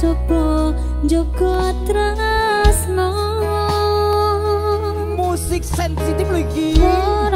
coba joko tresno. Musik sensitif lagi. Oh,